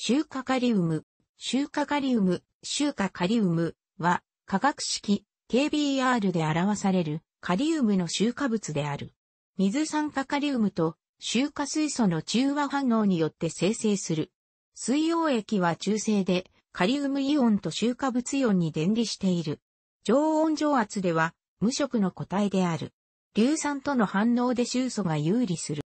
シューカリウム、シューカリウム、シューカリウムは化学式 KBR で表されるカリウムの臭化物である。水酸化カリウムと臭化水素の中和反応によって生成する。水溶液は中性でカリウムイオンと臭化物イオンに電離している。常温常圧では無色の個体である。硫酸との反応で臭素が有利する。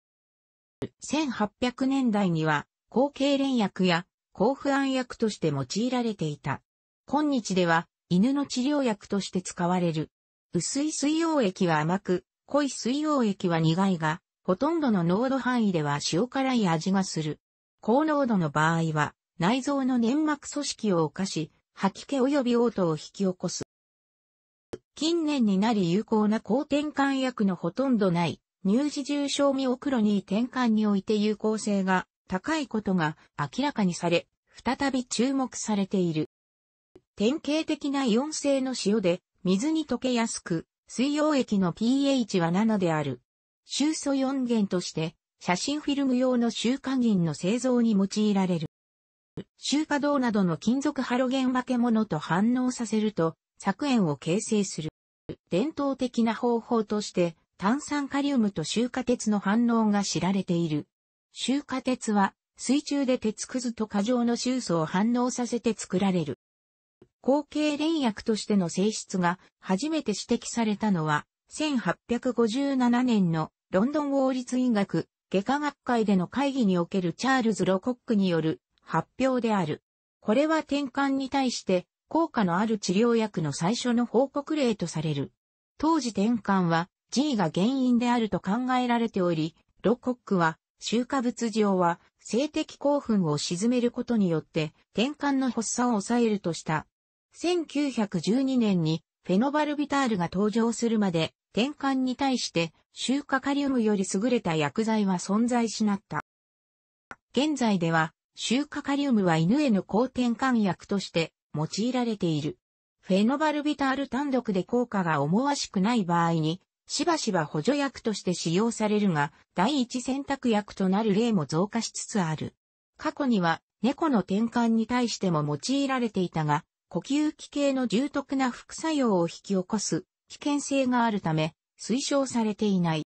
1800年代には、抗痙攣薬や抗不安薬として用いられていた。今日では、犬の治療薬として使われる。薄い水溶液は甘く、濃い水溶液は苦いが、ほとんどの濃度範囲では塩辛い味がする。高濃度の場合は、内臓の粘膜組織を犯し、吐き気及び嘔吐を引き起こす。近年になり有効な抗転換薬のほとんどない乳児重症ミオクロニー転換において有効性が高いことが明らかにされ、再び注目されている。典型的なイオン性の塩で水に溶けやすく、水溶液の pH は7である。臭素4元として写真フィルム用の臭化銀の製造に用いられる。臭化銅などの金属ハロゲン化け物と反応させると、削塩を形成する。伝統的な方法として、炭酸カリウムと臭化鉄の反応が知られている。臭化鉄は、水中で鉄くずと過剰の臭素を反応させて作られる。後継連薬としての性質が初めて指摘されたのは、1857年のロンドン王立医学外科学会での会議におけるチャールズ・ロコックによる発表である。これは転換に対して効果のある治療薬の最初の報告例とされる。当時転換は G が原因であると考えられており、ロコックは、臭化物上は、性的興奮を沈めることによって、転換の発作を抑えるとした。1912年に、フェノバルビタールが登場するまで、転換に対して、臭化カリウムより優れた薬剤は存在しなった。現在では、臭化カリウムは犬への抗転換薬として用いられている。フェノバルビタール単独で効果が思わしくない場合に、しばしば補助薬として使用されるが、第一選択薬となる例も増加しつつある。過去には、猫の転換に対しても用いられていたが、呼吸器系の重篤な副作用を引き起こす危険性があるため、推奨されていない。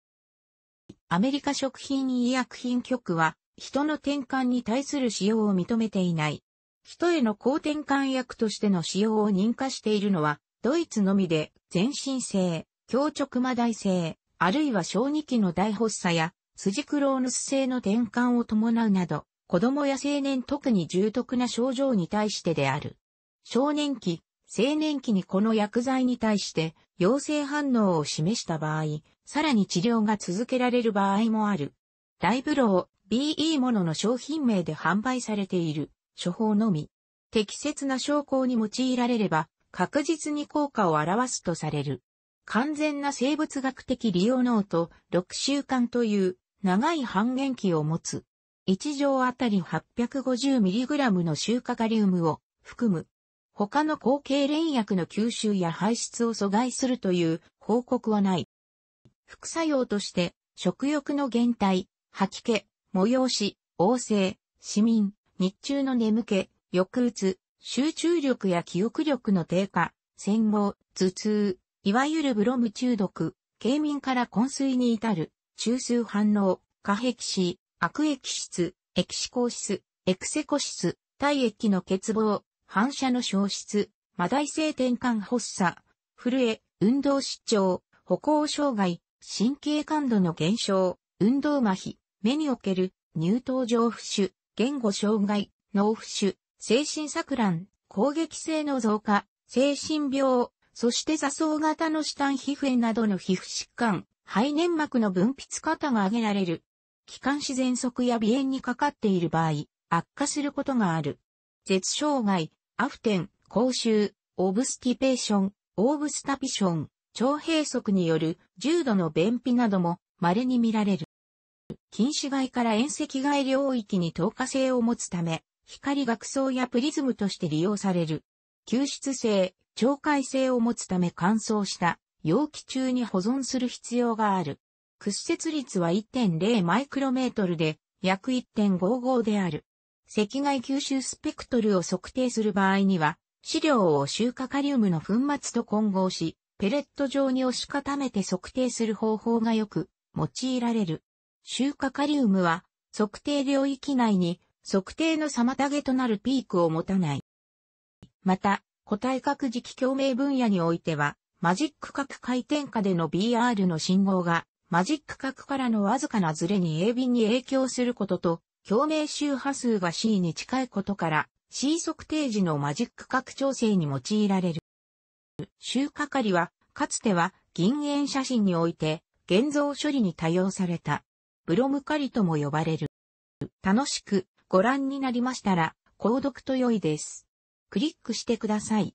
アメリカ食品医薬品局は、人の転換に対する使用を認めていない。人への抗転換薬としての使用を認可しているのは、ドイツのみで、全身性、強直魔大性、あるいは小児期の大発作や、筋クローヌス性の転換を伴うなど、子供や青年特に重篤な症状に対してである。少年期、青年期にこの薬剤に対して陽性反応を示した場合、さらに治療が続けられる場合もある。ダイブロー、BE ものの商品名で販売されている処方のみ。適切な証拠に用いられれば確実に効果を表すとされる。完全な生物学的利用脳と6週間という長い半減期を持つ。1錠あたり 850mg の臭化カリウムを含む。他の抗痙攣薬の吸収や排出を阻害するという報告はない。副作用として、食欲の減退、吐き気、催し、旺盛、市民、日中の眠気、抑うつ、集中力や記憶力の低下、戦後、頭痛、いわゆるブロム中毒、軽民から昏睡に至る、中枢反応、過壁死、悪液質、エキシコーシス、エクセコシス、体液の欠乏、反射の消失、マダイ性転換発作、震え、運動失調、歩行障害、神経感度の減少、運動麻痺、目における乳頭上浮腫、言語障害、脳浮腫、精神錯乱、攻撃性の増加、精神病、そして座層型の下皮膚炎などの皮膚疾患、肺粘膜の分泌過多が挙げられる。気管支喘息や鼻炎にかかっている場合、悪化することがある。絶障害、アフテン、口臭、 obstipation、obstipation、腸閉塞による重度の便秘なども稀に見られる。近紫外から遠赤外領域に透過性を持つため、光学窓やプリズムとして利用される。吸湿性、潮解性を持つため乾燥した容器中に保存する必要がある。屈折率は1.0マイクロメートルで約1.55である。赤外吸収スペクトルを測定する場合には、資料を臭化カリウムの粉末と混合し、ペレット状に押し固めて測定する方法がよく用いられる。臭化カリウムは測定領域内に測定の妨げとなるピークを持たない。また、固体核磁気共鳴分野においては、マジック核回転下での BR の信号が、マジック核からのわずかなズレに鋭敏に影響することと、共鳴周波数が C に近いことから、C 測定時のマジック核調整に用いられる。周かかりは、かつては銀塩写真において、現像処理に多用された。ブロムカリとも呼ばれる。楽しくご覧になりましたら、購読と良いです。クリックしてください。